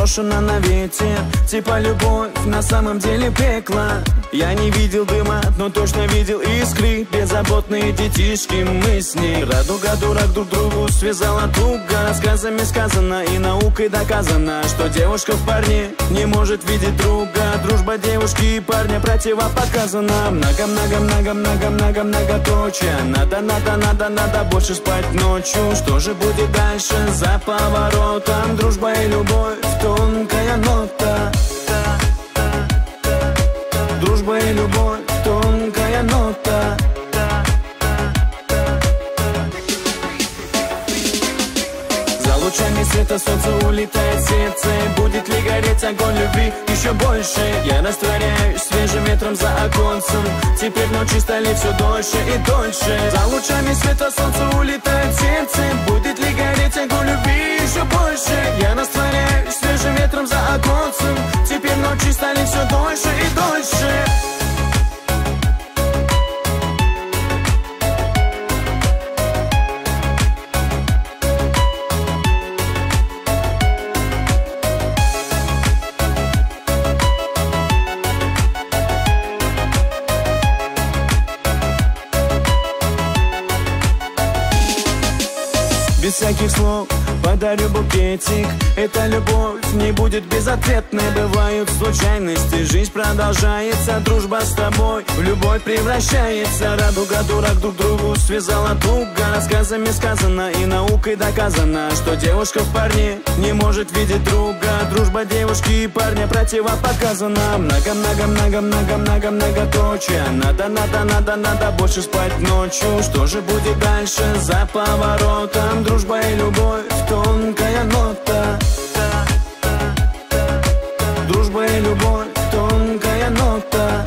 брошена на ветер. Типа любовь на самом деле пекло. Я не видел дыма, но точно видел искры. Беззаботные детишки, мы с ней. Радуга, дурак друг другу связала туго. Рассказами сказано и наукой доказано Что девушка в парне не может видеть друга. Дружба девушки и парня противопоказана. Много-много-много-много-много-многоточие Надо, надо, надо, надо больше спать ночью. Что же будет дальше за поворотом? Дружба и любовь тонкая нота. Дружба и любовь, тонкая нота. За лучами света солнца улетает сердце Будет ли огонь любви еще больше. Я растворяюсь свежим ветром за оконцем. Теперь ночи стали все дольше и дольше. За лучами света солнца улетает сердце. Будет ли гореть огонь любви еще больше? Я растворяюсь всяких слов подарю букетик. Эта любовь не будет безответной. Бывают случайности, жизнь продолжается. Дружба с тобой в любовь превращается. Радуга, дурак друг другу связала. Туго Рассказами сказано. И наукой доказано Что девушка в парне не может видеть друга. Дружба девушки и парня противопоказана. Много-много-много-много-много-многоточие Надо, надо, надо, надо больше спать ночью. Что же будет дальше за поворотом? Дружба и любовь, тонкая нота. Дружба и любовь, тонкая нота.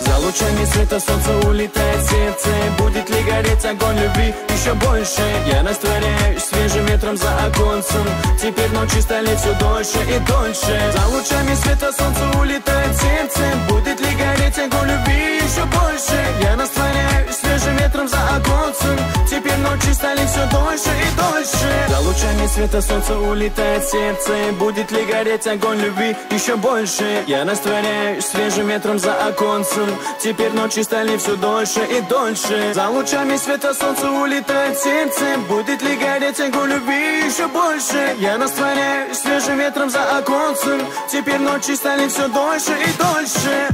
За лучами света солнца улетает сердце Будет ли гореть огонь любви? Еще больше. Я растворяюсь свежим ветром за оконцем. Теперь ночи стали все дольше и дольше. За лучами света солнца улетает сердце дольше и дольше. За лучами света солнца улетает сердце. Будет ли гореть огонь любви еще больше? Я растворяюсь свежим ветром за оконцем. Теперь ночи стали все дольше и дольше. За лучами света солнца улетает сердце. Будет ли гореть огонь любви еще больше? Я растворяюсь свежим ветром за оконцем. Теперь ночи стали все дольше и дольше